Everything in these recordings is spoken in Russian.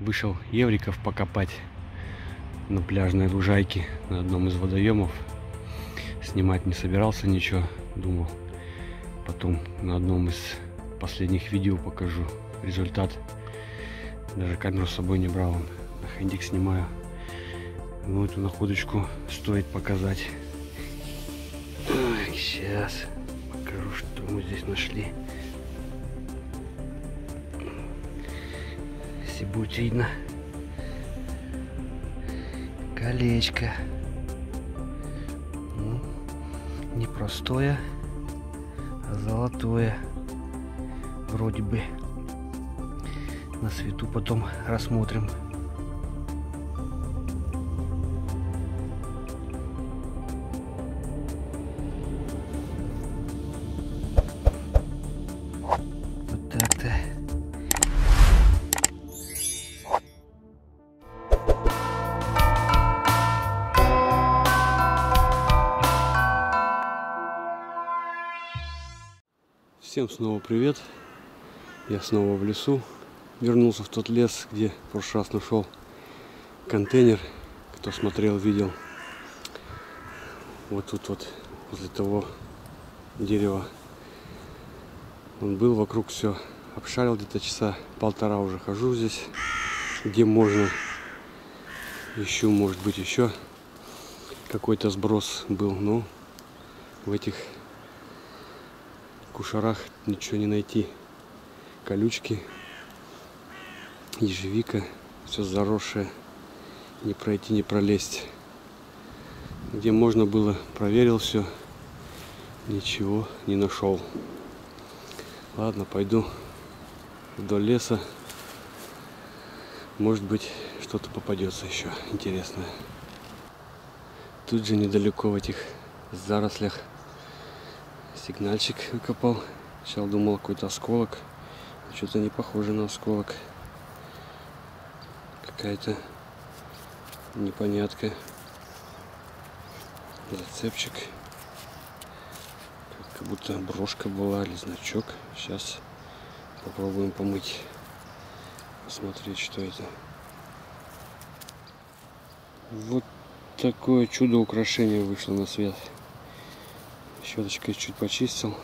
Вышел евриков покопать на пляжной лужайке на одном из водоемов. Снимать не собирался ничего, думал. Потом на одном из последних видео покажу результат. Даже камеру с собой не брал, на хендик снимаю. Ну, эту находочку стоит показать. Так, сейчас покажу, что мы здесь нашли. Если будет видно. Колечко. Ну, не простое, а золотое. Вроде бы. На свету потом рассмотрим. Всем снова привет. Я снова в лесу. Вернулся в тот лес, где в прошлый раз нашел контейнер. Кто смотрел, видел. Вот тут вот, возле того дерева. Он был вокруг все. Обшарил где-то часа полтора уже хожу здесь. Где можно. Ищу, может быть, еще какой-то сброс был. Но в этих кушарах ничего не найти. Колючки, ежевика, все заросшее. Не пройти, не пролезть. Где можно было, проверил все. Ничего не нашел. Ладно, пойду вдоль леса. Может быть, что-то попадется еще интересное. Тут же недалеко в этих зарослях сигнальчик выкопал. Сначала думал какой-то осколок. Что-то не похоже на осколок. Какая-то непонятка. Зацепчик. Как будто брошка была или значок. Сейчас попробуем помыть. Посмотреть, что это. Вот такое чудо украшение вышло на свет. Щеточкой чуть почистил.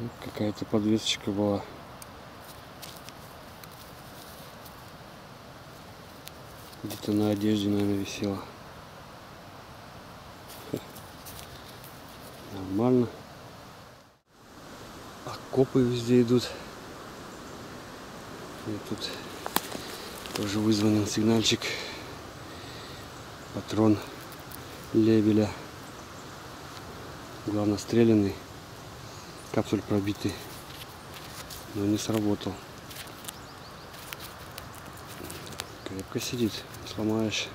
Ну, Какая-то подвесочка была. Где-то на одежде, наверное, висела. Нормально. Окопы везде идут. И тут тоже вызванный сигнальчик. Патрон лебеля. Главное стрелянный. Капсуль пробитый. Но не сработал. Крепко сидит. Сломаешь.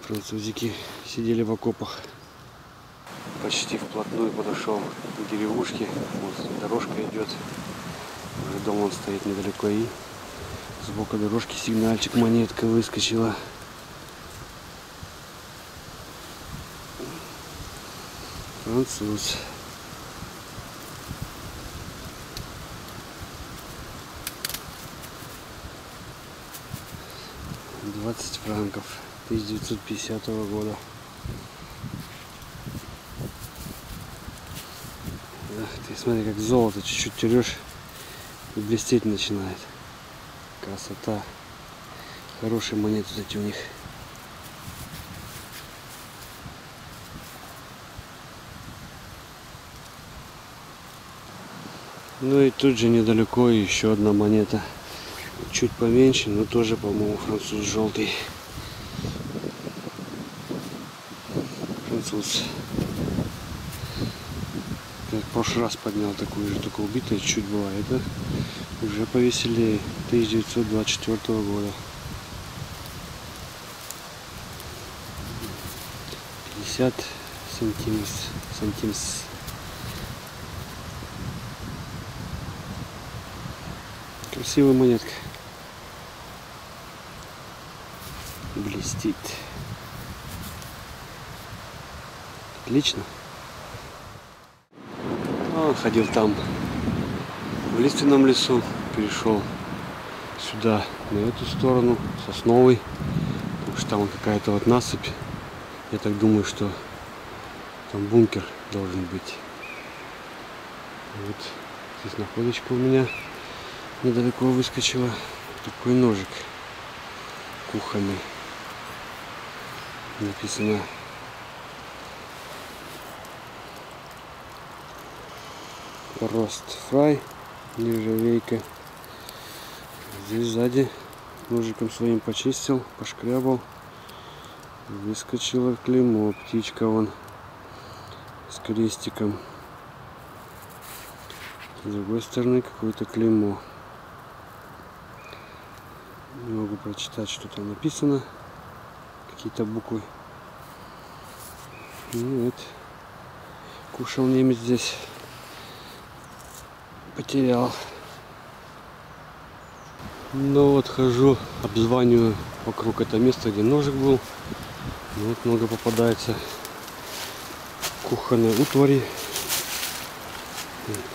Французики сидели в окопах. Почти вплотную подошел к деревушке. Вот дорожка идет. Уже дом он стоит недалеко и сбоку дорожки сигнальчик монетка выскочила. Француз. Двадцать франков. 1950 года. Ах ты смотри, как золото чуть-чуть терешь и блестеть начинает. Красота. Хорошие монеты вот эти у них. Ну и тут же недалеко еще одна монета. Чуть поменьше, но тоже, по-моему, француз желтый. Француз. Как в прошлый раз поднял такую же, только убитая чуть была. Это уже повеселее. 1924 года. 50 сантимс. сантимс. Красивая монетка. Блестит. Отлично. Он ходил там, в лиственном лесу, перешел сюда, на эту сторону, сосновый. Потому что там какая-то вот насыпь. Я так думаю, что там бункер должен быть. Вот здесь находочка у меня недалеко выскочила. Такой ножик кухонный. Написано рост фрай, нержавейка. Здесь сзади ножиком своим почистил, пошкрябал. Выскочила клеймо, птичка вон с крестиком. С другой стороны какое-то клеймо. Не могу прочитать, что там написано. Какие-то буквы. Ну вот. Кушал немец здесь. Потерял. Ну вот хожу, обзваниваю вокруг это место, где ножик был. Ну, вот много попадается кухонной утвари.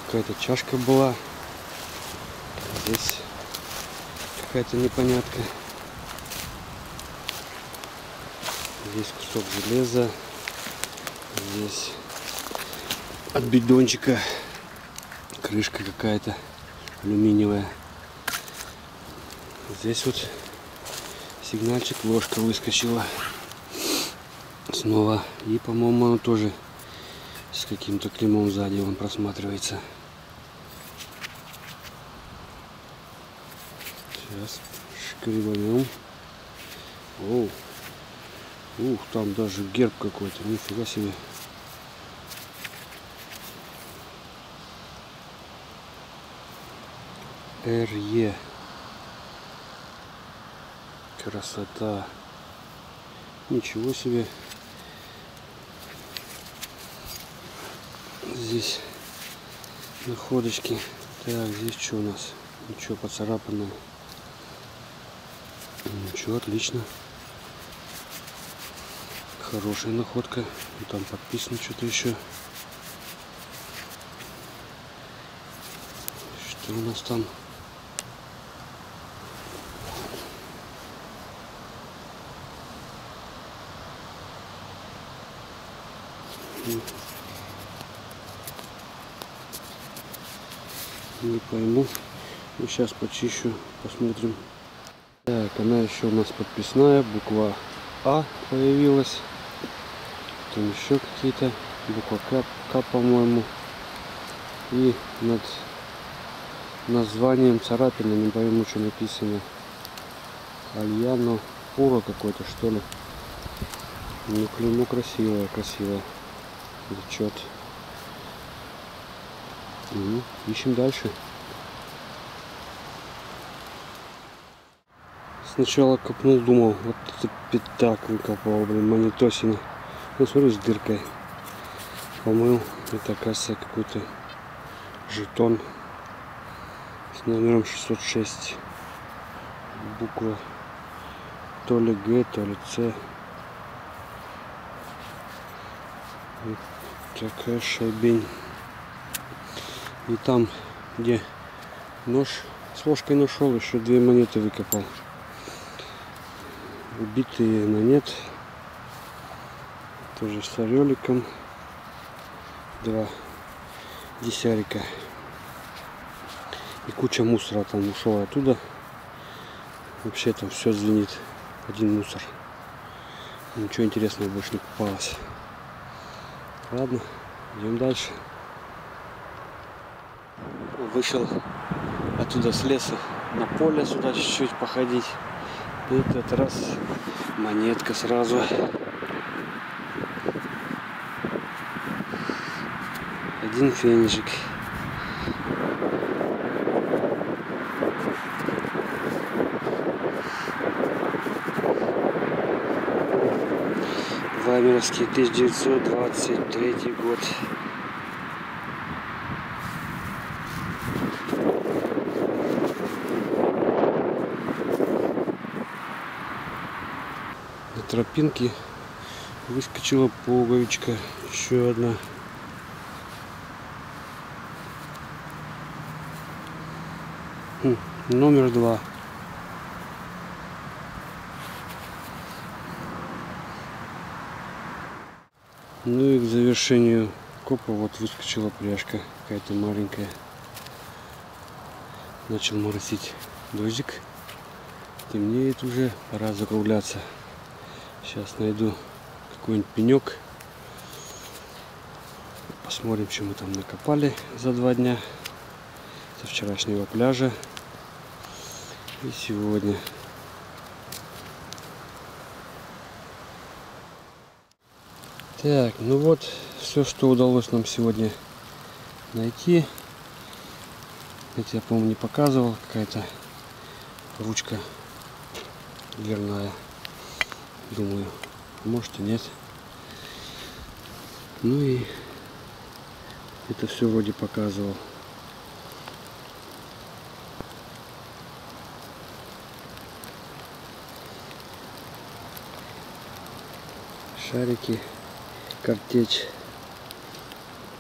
Какая-то чашка была. Здесь какая-то непонятка. Здесь кусок железа. Здесь от бидончика крышка какая-то алюминиевая. Здесь вот сигнальчик, ложка выскочила снова. И, по-моему, оно тоже с каким-то клеймом сзади он просматривается. Сейчас шкребанем. Оу. Ух, там даже герб какой-то. Нифига себе. РЕ. Красота. Ничего себе. Здесь находочки. Так, здесь что у нас? Ничего поцарапанное. Ничего, отлично. Хорошая находка. Там подписано что-то еще. Что у нас там? Не пойму. Ну, сейчас почищу, посмотрим. Так, она еще у нас подписная. Буква А появилась. Там еще какие-то. Буква К, К по-моему. И над названием царапина, не пойму, что написано. Альяно Пура какой-то, что ли. Ну, клеймо красивое, красивое. Зачет. Угу. Ищем дальше. Сначала копнул, думал, вот это пятак выкопал, блин, монетосина. Ну, смотрю, с дыркой. Помыл. Это, оказывается, какой-то жетон с номером 606. Буква то ли Г, то ли С. Вот такая шайбень. И там, где нож с ложкой нашел, еще две монеты выкопал. Убитые на нет. Тоже с ореликом. Два десярика. И куча мусора там ушел оттуда. Вообще там все звенит. Один мусор. Ничего интересного больше не попалось. Ладно, идем дальше вышел оттуда с леса на поле сюда чуть-чуть походить. И этот раз монетка сразу. Один фенежик. Вамеровский 1923 год. Тропинки выскочила пуговичка еще одна Хм, номер два. Ну и к завершению копа вот выскочила пряжка какая-то маленькая. Начал моросить дождик. Темнеет уже, пора закругляться. Сейчас найду какой-нибудь пенек. Посмотрим, что мы там накопали за два дня. Со вчерашнего пляжа. И сегодня. Так, ну вот все, что удалось нам сегодня найти. Это я, по-моему, не показывал. Какая-то ручка дверная. Думаю, может и нет. Ну и это все вроде показывал. Шарики, картечь,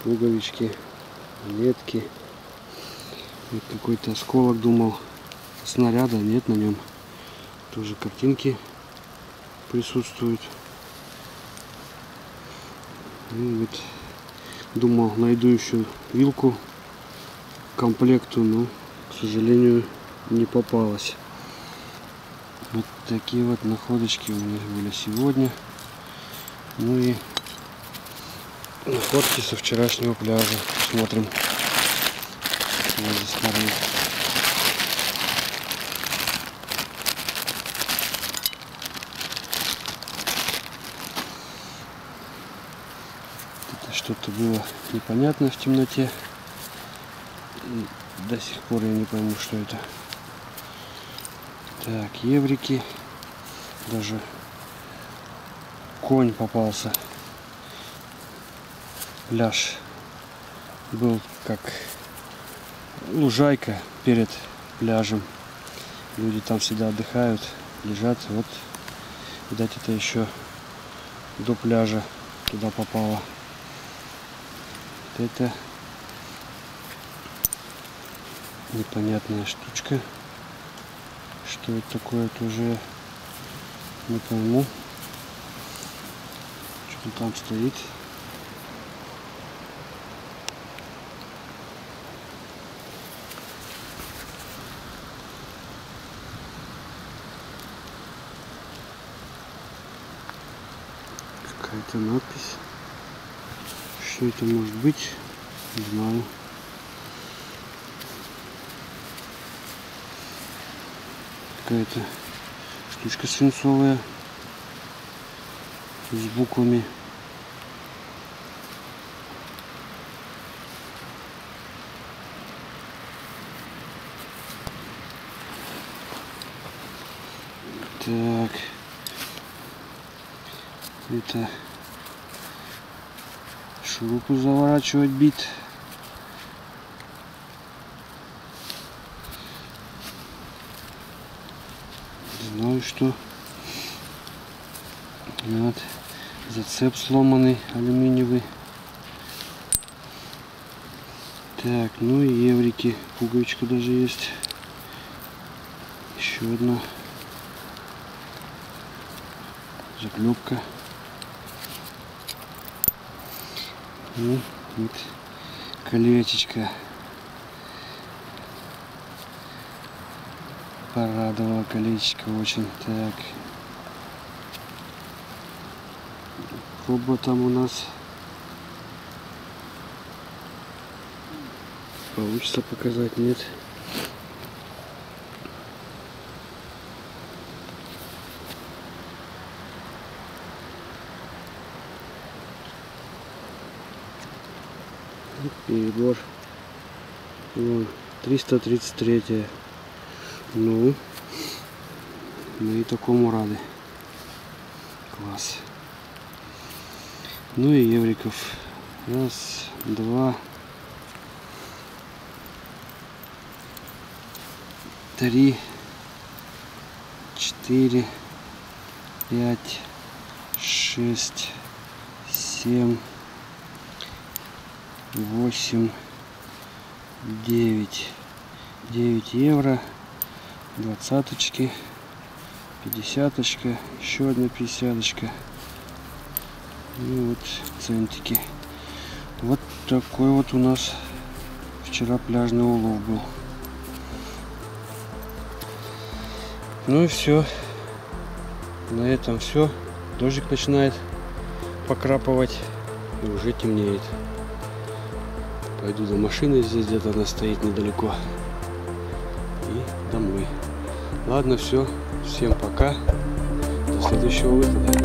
пуговички, летки. Какой-то осколок думал снаряда нет на нем. Тоже картинки присутствуют. Ну, вот думал найду еще вилку комплекту, но к сожалению не попалась. Вот такие вот находочки у меня были сегодня. Ну и находки со вчерашнего пляжа. Смотрим. Вот здесь стороны. Что-то было непонятно в темноте. И до сих пор я не пойму, что это. Так, еврики. Даже конь попался. Пляж был как лужайка перед пляжем. Люди там всегда отдыхают, лежат. Вот, видать, это еще до пляжа туда попало это непонятная штучка. Что это такое, тоже не пойму. Что там стоит. Какая-то надпись. Что это может быть? Не знаю. Какая-то штучка свинцовая с буквами. Так. Это Шурупу заворачивать бит. Знаю, что вот зацеп сломанный алюминиевый. Так, ну и еврики. Пуговичка даже есть. Еще одна заклепка. И вот колечечко порадовало колечко очень так. Проба там у нас. Получится показать нет перебор. Вон 333 ну мы и такому рады. Класс. Ну и евриков. Раз два. Три. Четыре. Пять. Шесть. Семь восемь, девять, 9 евро, двадцаточки, пятидесяточка, еще одна пятидесяточка. И вот центики. Вот такой вот у нас вчера пляжный улов был. Ну и все. На этом все. Дождик начинает покрапывать и уже темнеет. Пойду до машины, здесь где-то она стоит недалеко. И домой. Ладно, все. Всем пока. До следующего выхода.